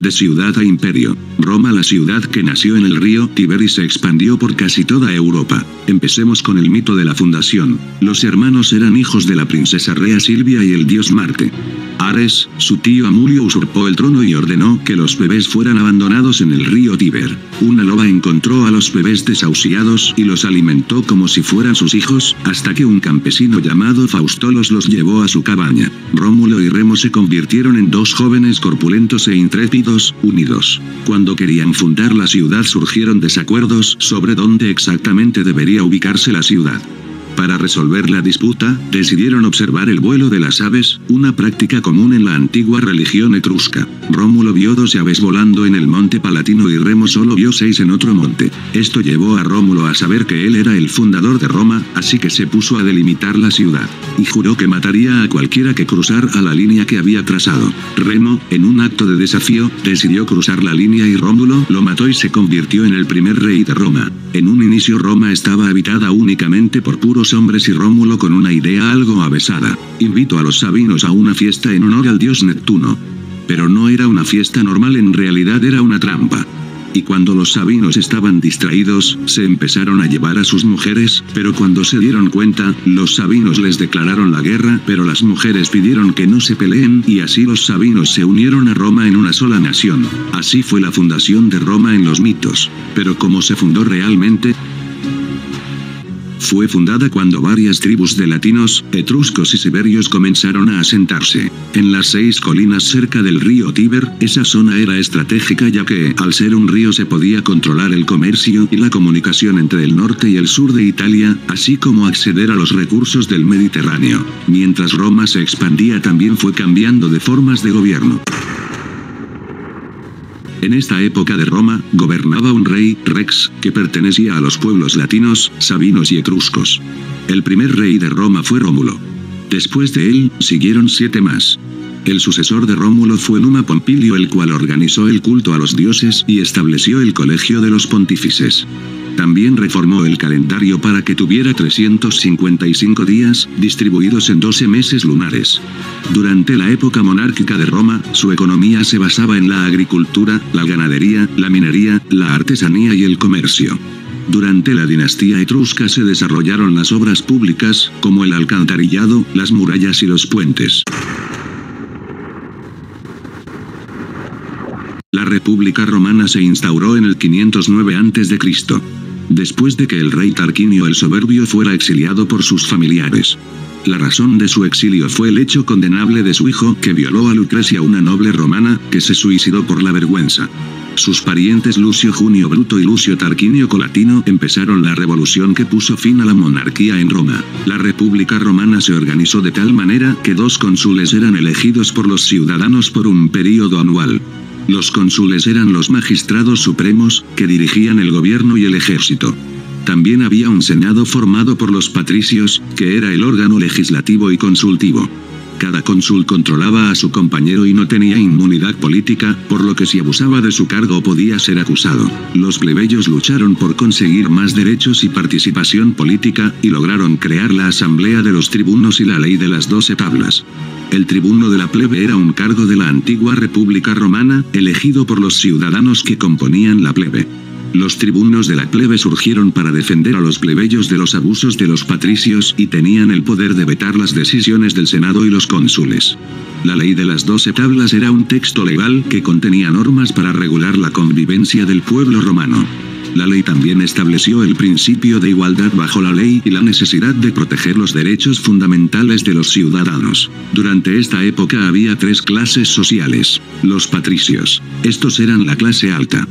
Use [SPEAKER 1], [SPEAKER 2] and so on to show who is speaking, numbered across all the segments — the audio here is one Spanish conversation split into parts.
[SPEAKER 1] De ciudad a imperio. Roma la ciudad que nació en el río Tiber y se expandió por casi toda Europa. Empecemos con el mito de la fundación. Los hermanos eran hijos de la princesa Rea Silvia y el dios Marte. Ares, su tío Amulio usurpó el trono y ordenó que los bebés fueran abandonados en el río Tíber. Una loba encontró a los bebés desahuciados y los alimentó como si fueran sus hijos, hasta que un campesino llamado Faustolos los llevó a su cabaña. Rómulo y Remo se convirtieron en dos jóvenes corpulentos e intrépidos, unidos. Cuando querían fundar la ciudad surgieron desacuerdos sobre dónde exactamente debería ubicarse la ciudad. Para resolver la disputa, decidieron observar el vuelo de las aves, una práctica común en la antigua religión etrusca. Rómulo vio dos aves volando en el monte Palatino y Remo solo vio seis en otro monte. Esto llevó a Rómulo a saber que él era el fundador de Roma, así que se puso a delimitar la ciudad. Y juró que mataría a cualquiera que cruzara la línea que había trazado. Remo, en un acto de desafío, decidió cruzar la línea y Rómulo lo mató y se convirtió en el primer rey de Roma. En un inicio Roma estaba habitada únicamente por puros hombres y Rómulo con una idea algo avesada. Invito a los sabinos a una fiesta en honor al dios Neptuno. Pero no era una fiesta normal en realidad era una trampa. Y cuando los sabinos estaban distraídos, se empezaron a llevar a sus mujeres, pero cuando se dieron cuenta, los sabinos les declararon la guerra, pero las mujeres pidieron que no se peleen, y así los sabinos se unieron a Roma en una sola nación. Así fue la fundación de Roma en los mitos. Pero como se fundó realmente, fue fundada cuando varias tribus de latinos, etruscos y siberios comenzaron a asentarse. En las seis colinas cerca del río Tíber, esa zona era estratégica ya que, al ser un río se podía controlar el comercio y la comunicación entre el norte y el sur de Italia, así como acceder a los recursos del Mediterráneo. Mientras Roma se expandía también fue cambiando de formas de gobierno. En esta época de Roma, gobernaba un rey, Rex, que pertenecía a los pueblos latinos, sabinos y etruscos. El primer rey de Roma fue Rómulo. Después de él, siguieron siete más. El sucesor de Rómulo fue Numa Pompilio el cual organizó el culto a los dioses y estableció el colegio de los pontífices. También reformó el calendario para que tuviera 355 días, distribuidos en 12 meses lunares. Durante la época monárquica de Roma, su economía se basaba en la agricultura, la ganadería, la minería, la artesanía y el comercio. Durante la dinastía etrusca se desarrollaron las obras públicas, como el alcantarillado, las murallas y los puentes. La República Romana se instauró en el 509 a.C después de que el rey Tarquinio el Soberbio fuera exiliado por sus familiares. La razón de su exilio fue el hecho condenable de su hijo que violó a Lucrecia una noble romana, que se suicidó por la vergüenza. Sus parientes Lucio Junio Bruto y Lucio Tarquinio Colatino empezaron la revolución que puso fin a la monarquía en Roma. La República Romana se organizó de tal manera que dos cónsules eran elegidos por los ciudadanos por un período anual. Los cónsules eran los magistrados supremos, que dirigían el gobierno y el ejército. También había un senado formado por los patricios, que era el órgano legislativo y consultivo. Cada cónsul controlaba a su compañero y no tenía inmunidad política, por lo que si abusaba de su cargo podía ser acusado. Los plebeyos lucharon por conseguir más derechos y participación política, y lograron crear la Asamblea de los Tribunos y la Ley de las Doce Tablas. El tribuno de la plebe era un cargo de la antigua República Romana, elegido por los ciudadanos que componían la plebe. Los tribunos de la plebe surgieron para defender a los plebeyos de los abusos de los patricios y tenían el poder de vetar las decisiones del Senado y los cónsules. La ley de las doce tablas era un texto legal que contenía normas para regular la convivencia del pueblo romano. La ley también estableció el principio de igualdad bajo la ley y la necesidad de proteger los derechos fundamentales de los ciudadanos. Durante esta época había tres clases sociales. Los patricios. Estos eran la clase alta.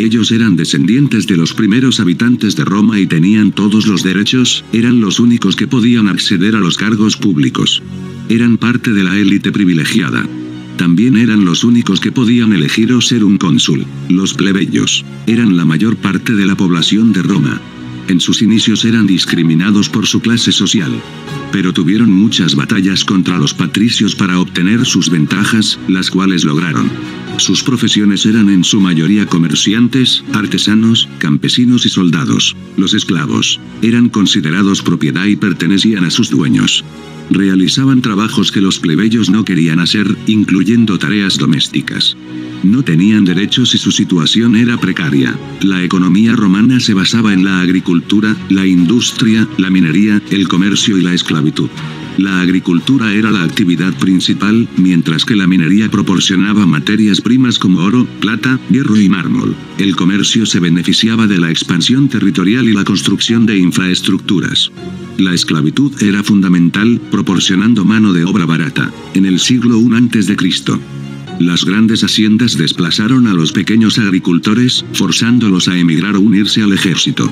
[SPEAKER 1] Ellos eran descendientes de los primeros habitantes de Roma y tenían todos los derechos, eran los únicos que podían acceder a los cargos públicos. Eran parte de la élite privilegiada. También eran los únicos que podían elegir o ser un cónsul. Los plebeyos. Eran la mayor parte de la población de Roma. En sus inicios eran discriminados por su clase social. Pero tuvieron muchas batallas contra los patricios para obtener sus ventajas, las cuales lograron. Sus profesiones eran en su mayoría comerciantes, artesanos, campesinos y soldados. Los esclavos eran considerados propiedad y pertenecían a sus dueños. Realizaban trabajos que los plebeyos no querían hacer, incluyendo tareas domésticas. No tenían derechos y su situación era precaria. La economía romana se basaba en la agricultura, la industria, la minería, el comercio y la esclavitud. La agricultura era la actividad principal, mientras que la minería proporcionaba materias primas como oro, plata, hierro y mármol. El comercio se beneficiaba de la expansión territorial y la construcción de infraestructuras. La esclavitud era fundamental, proporcionando mano de obra barata. En el siglo I a.C., las grandes haciendas desplazaron a los pequeños agricultores, forzándolos a emigrar o unirse al ejército.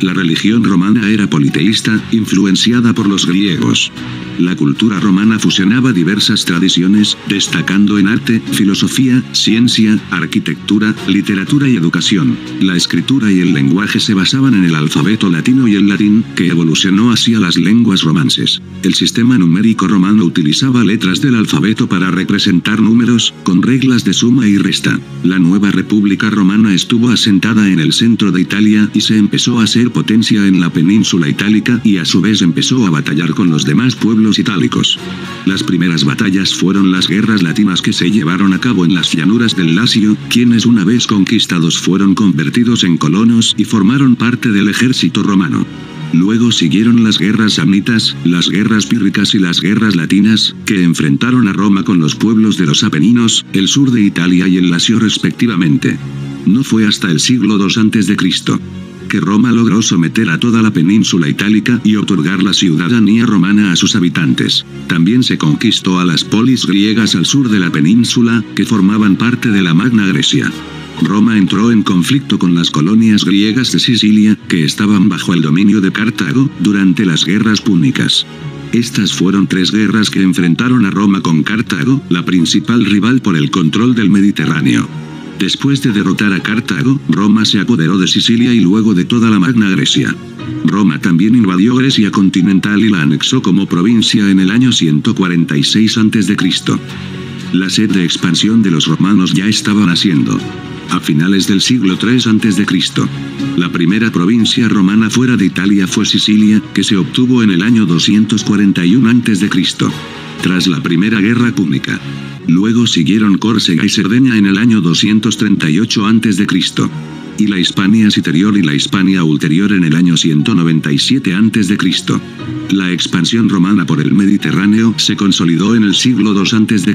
[SPEAKER 1] La religión romana era politeísta, influenciada por los griegos. La cultura romana fusionaba diversas tradiciones, destacando en arte, filosofía, ciencia, arquitectura, literatura y educación. La escritura y el lenguaje se basaban en el alfabeto latino y el latín, que evolucionó hacia las lenguas romances. El sistema numérico romano utilizaba letras del alfabeto para representar números, con reglas de suma y resta. La nueva República Romana estuvo asentada en el centro de Italia y se empezó a ser potencia en la península itálica y a su vez empezó a batallar con los demás pueblos itálicos. Las primeras batallas fueron las guerras latinas que se llevaron a cabo en las llanuras del Lacio, quienes una vez conquistados fueron convertidos en colonos y formaron parte del ejército romano. Luego siguieron las guerras samnitas, las guerras pírricas y las guerras latinas, que enfrentaron a Roma con los pueblos de los Apeninos, el sur de Italia y el Lacio respectivamente. No fue hasta el siglo II a.C que Roma logró someter a toda la península itálica y otorgar la ciudadanía romana a sus habitantes. También se conquistó a las polis griegas al sur de la península, que formaban parte de la Magna Grecia. Roma entró en conflicto con las colonias griegas de Sicilia, que estaban bajo el dominio de Cartago, durante las guerras púnicas. Estas fueron tres guerras que enfrentaron a Roma con Cartago, la principal rival por el control del Mediterráneo. Después de derrotar a Cartago, Roma se apoderó de Sicilia y luego de toda la Magna Grecia. Roma también invadió Grecia continental y la anexó como provincia en el año 146 a.C. La sed de expansión de los romanos ya estaba naciendo. A finales del siglo III a.C., la primera provincia romana fuera de Italia fue Sicilia, que se obtuvo en el año 241 a.C. Tras la Primera Guerra Púnica, Luego siguieron Córcega y Cerdeña en el año 238 a.C. Y la Hispania Citerior y la Hispania Ulterior en el año 197 a.C. La expansión romana por el Mediterráneo se consolidó en el siglo II a.C.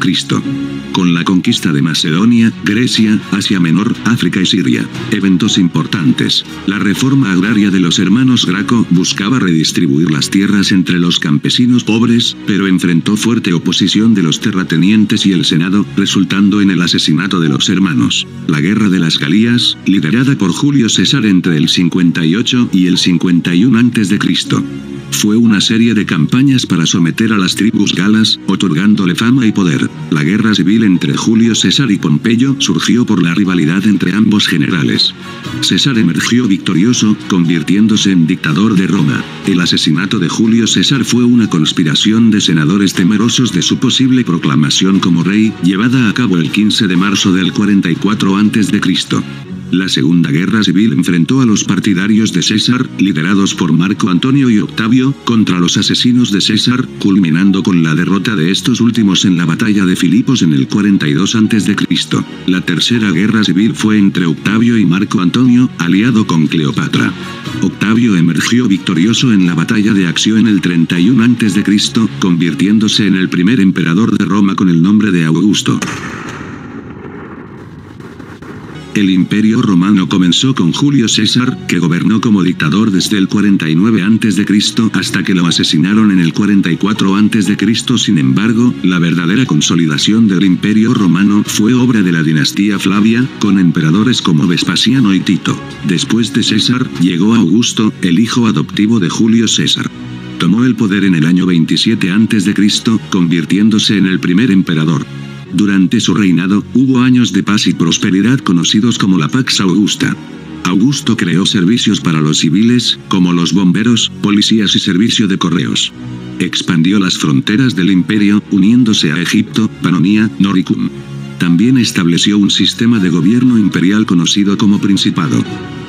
[SPEAKER 1] Con la conquista de Macedonia, Grecia, Asia Menor, África y Siria. Eventos importantes. La reforma agraria de los hermanos Graco buscaba redistribuir las tierras entre los campesinos pobres, pero enfrentó fuerte oposición de los terratenientes y el Senado, resultando en el asesinato de los hermanos. La Guerra de las Galías, liderada por Julio César entre el 58 y el 51 a.C. Fue una serie de campañas para someter a las tribus galas, otorgándole fama y poder. La guerra civil entre Julio César y Pompeyo surgió por la rivalidad entre ambos generales. César emergió victorioso, convirtiéndose en dictador de Roma. El asesinato de Julio César fue una conspiración de senadores temerosos de su posible proclamación como rey, llevada a cabo el 15 de marzo del 44 a.C. La Segunda Guerra Civil enfrentó a los partidarios de César, liderados por Marco Antonio y Octavio, contra los asesinos de César, culminando con la derrota de estos últimos en la batalla de Filipos en el 42 a.C. La Tercera Guerra Civil fue entre Octavio y Marco Antonio, aliado con Cleopatra. Octavio emergió victorioso en la batalla de Acción en el 31 a.C., convirtiéndose en el primer emperador de Roma con el nombre de Augusto. El imperio romano comenzó con Julio César, que gobernó como dictador desde el 49 a.C. hasta que lo asesinaron en el 44 a.C. Sin embargo, la verdadera consolidación del imperio romano fue obra de la dinastía Flavia, con emperadores como Vespasiano y Tito. Después de César, llegó Augusto, el hijo adoptivo de Julio César. Tomó el poder en el año 27 a.C., convirtiéndose en el primer emperador. Durante su reinado, hubo años de paz y prosperidad conocidos como la Pax Augusta. Augusto creó servicios para los civiles, como los bomberos, policías y servicio de correos. Expandió las fronteras del imperio, uniéndose a Egipto, Panonia, Noricum. También estableció un sistema de gobierno imperial conocido como Principado.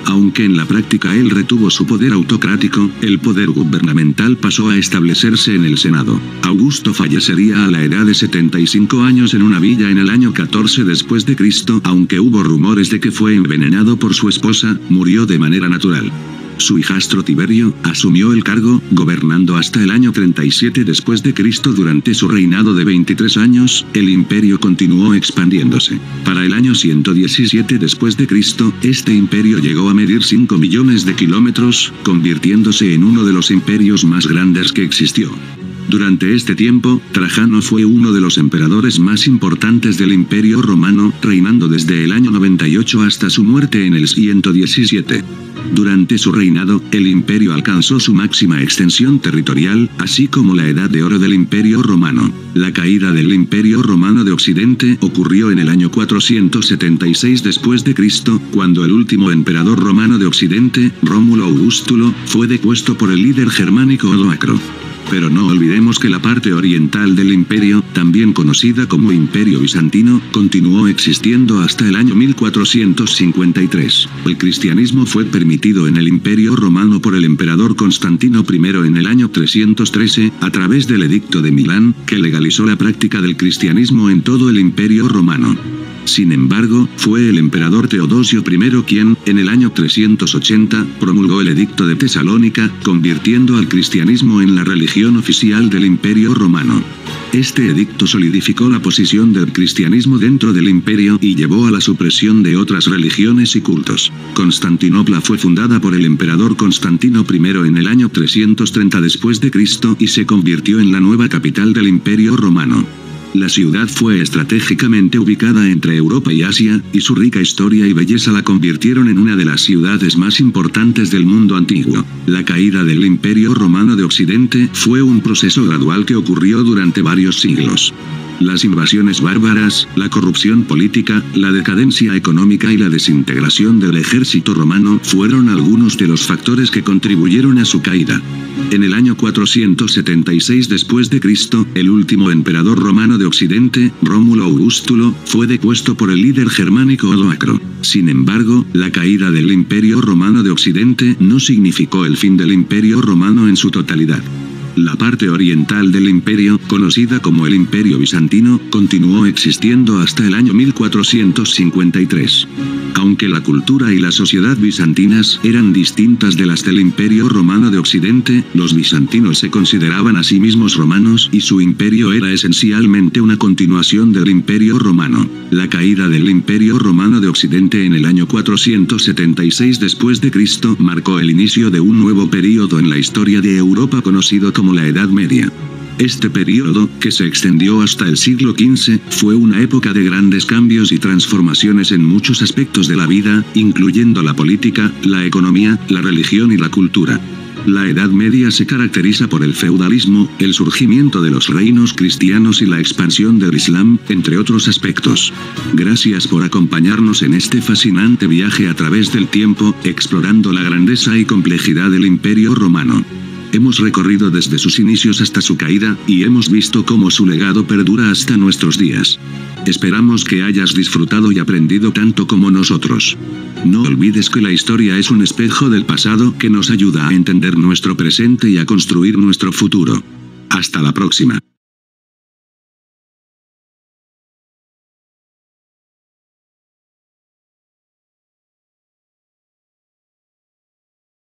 [SPEAKER 1] Aunque en la práctica él retuvo su poder autocrático, el poder gubernamental pasó a establecerse en el Senado. Augusto fallecería a la edad de 75 años en una villa en el año 14 después de Cristo, aunque hubo rumores de que fue envenenado por su esposa, murió de manera natural. Su hijastro Tiberio asumió el cargo, gobernando hasta el año 37 después de Cristo durante su reinado de 23 años, el imperio continuó expandiéndose. Para el año 117 después de Cristo, este imperio llegó a medir 5 millones de kilómetros, convirtiéndose en uno de los imperios más grandes que existió. Durante este tiempo, Trajano fue uno de los emperadores más importantes del Imperio Romano, reinando desde el año 98 hasta su muerte en el 117. Durante su reinado, el imperio alcanzó su máxima extensión territorial, así como la edad de oro del imperio romano. La caída del imperio romano de Occidente ocurrió en el año 476 después de Cristo, cuando el último emperador romano de Occidente, Rómulo Augustulo, fue depuesto por el líder germánico Odoacro. Pero no olvidemos que la parte oriental del imperio, también conocida como Imperio Bizantino, continuó existiendo hasta el año 1453. El cristianismo fue permitido en el Imperio Romano por el emperador Constantino I en el año 313, a través del Edicto de Milán, que legalizó la práctica del cristianismo en todo el Imperio Romano. Sin embargo, fue el emperador Teodosio I quien, en el año 380, promulgó el Edicto de Tesalónica, convirtiendo al cristianismo en la religión oficial del Imperio Romano. Este edicto solidificó la posición del cristianismo dentro del imperio y llevó a la supresión de otras religiones y cultos. Constantinopla fue fundada por el emperador Constantino I en el año 330 después de Cristo y se convirtió en la nueva capital del Imperio Romano. La ciudad fue estratégicamente ubicada entre Europa y Asia, y su rica historia y belleza la convirtieron en una de las ciudades más importantes del mundo antiguo. La caída del Imperio Romano de Occidente fue un proceso gradual que ocurrió durante varios siglos. Las invasiones bárbaras, la corrupción política, la decadencia económica y la desintegración del ejército romano fueron algunos de los factores que contribuyeron a su caída. En el año 476 después de Cristo, el último emperador romano de Occidente, Rómulo Augustulo, fue depuesto por el líder germánico Odoacro. Sin embargo, la caída del Imperio Romano de Occidente no significó el fin del Imperio Romano en su totalidad. La parte oriental del imperio, conocida como el Imperio Bizantino, continuó existiendo hasta el año 1453. Aunque la cultura y la sociedad bizantinas eran distintas de las del Imperio Romano de Occidente, los bizantinos se consideraban a sí mismos romanos y su imperio era esencialmente una continuación del Imperio Romano. La caída del Imperio Romano de Occidente en el año 476 después de Cristo marcó el inicio de un nuevo período en la historia de Europa conocido la Edad Media. Este periodo, que se extendió hasta el siglo XV, fue una época de grandes cambios y transformaciones en muchos aspectos de la vida, incluyendo la política, la economía, la religión y la cultura. La Edad Media se caracteriza por el feudalismo, el surgimiento de los reinos cristianos y la expansión del Islam, entre otros aspectos. Gracias por acompañarnos en este fascinante viaje a través del tiempo, explorando la grandeza y complejidad del Imperio Romano. Hemos recorrido desde sus inicios hasta su caída, y hemos visto cómo su legado perdura hasta nuestros días. Esperamos que hayas disfrutado y aprendido tanto como nosotros. No olvides que la historia es un espejo del pasado que nos ayuda a entender nuestro presente y a construir nuestro futuro. Hasta la próxima.